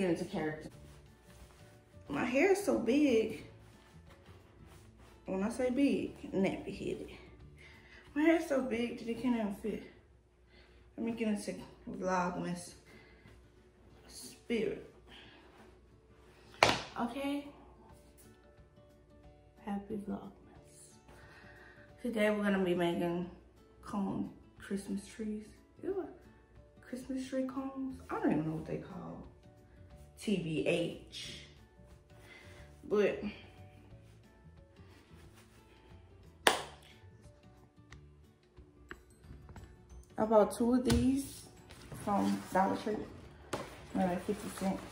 get into character. My hair is so big. When I say big, nappy headed. My hair is so big that it can't even fit. Let me get into Vlogmas spirit. Okay? Happy Vlogmas. Today we're gonna be making cone Christmas trees. Ew, Christmas tree cones? I don't even know what they call. TBH. But I bought two of these from Dollar Tree. Like 50 cents.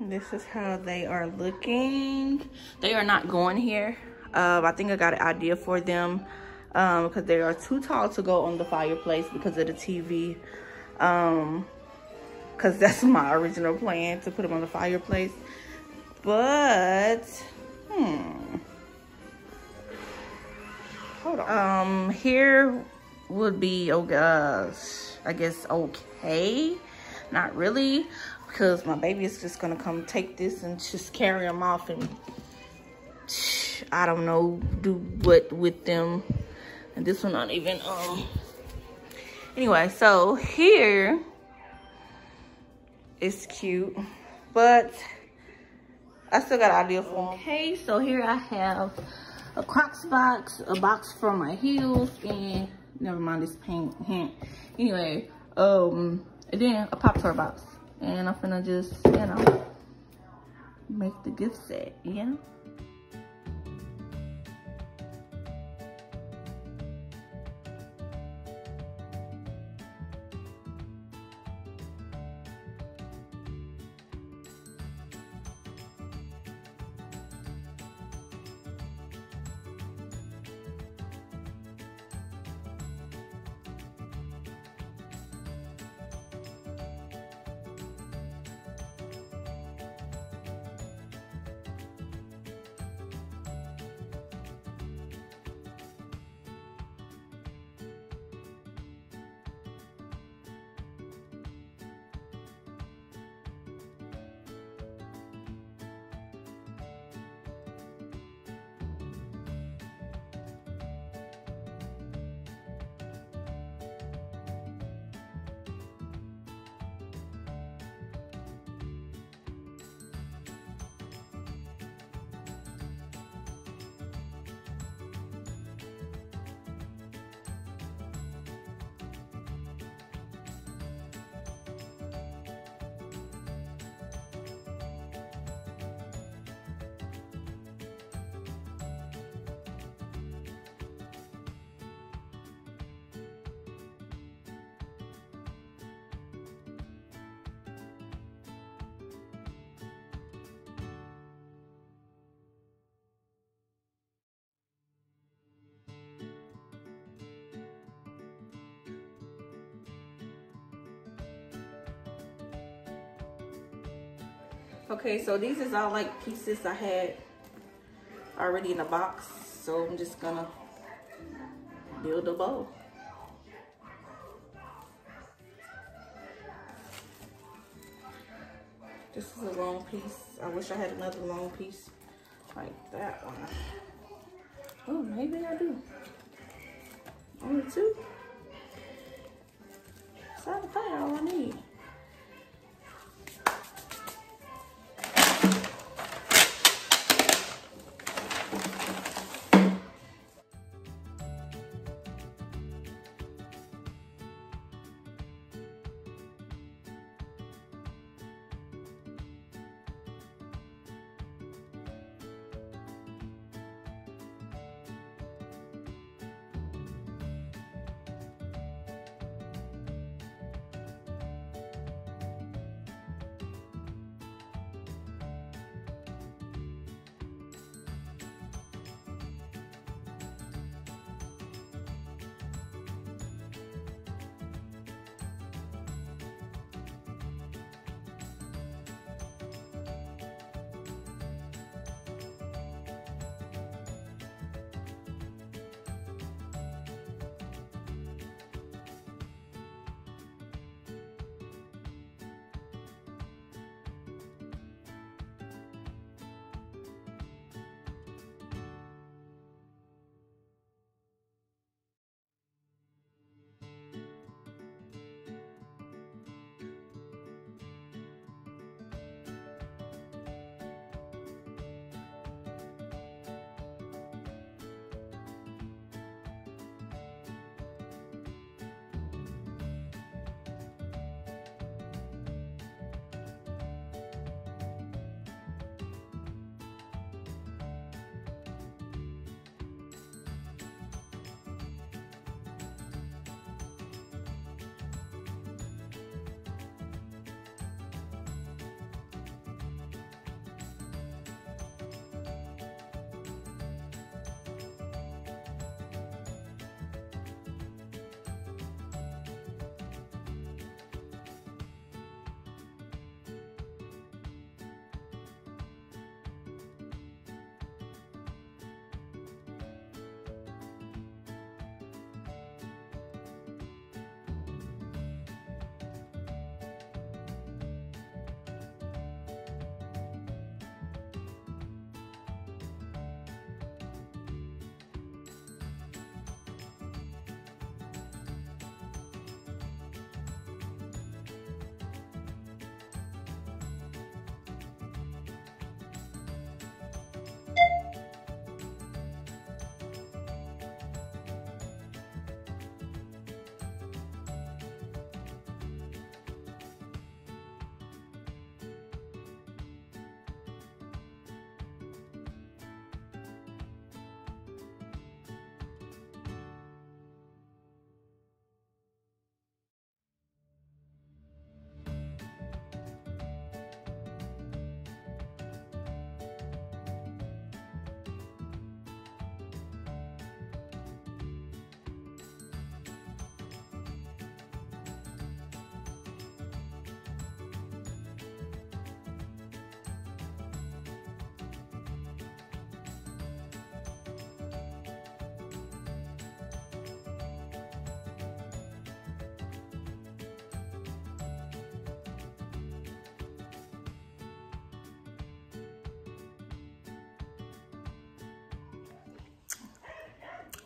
This is how they are looking. They are not going here. Uh, i think i got an idea for them um because they are too tall to go on the fireplace because of the tv um because that's my original plan to put them on the fireplace. But hmm. Hold on. Um here would be oh gosh i guess okay. Not really because my baby is just gonna come take this and just carry them off and I don't know do what with them and this one not even um anyway so here is cute but I still got an idea for them. Okay, so here I have a Crocs box, a box for my heels, and never mind this paint hint. Anyway, um, and then a Pop-Tart box. And I'm gonna just, you know, make the gift set, you know? Okay, so these is all like pieces I had already in the box. So I'm just gonna build a bow. This is a long piece. I wish I had another long piece like that one. Oh, maybe I do. Only two? So I all I need.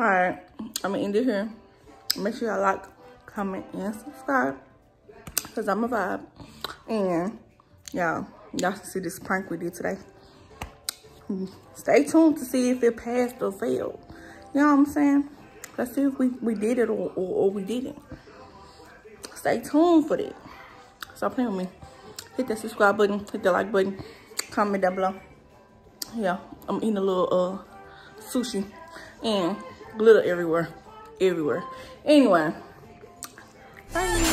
All right, I'm gonna end it here. Make sure y'all like, comment, and subscribe. Cause I'm a vibe. And y'all, y'all see this prank we did today. Stay tuned to see if it passed or failed. You know what I'm saying? Let's see if we, we did it or, or, or we didn't. Stay tuned for that. Stop playing with me. Hit that subscribe button, hit the like button, comment down below. Yeah, I'm eating a little uh sushi and glitter everywhere, everywhere. Anyway. Bye.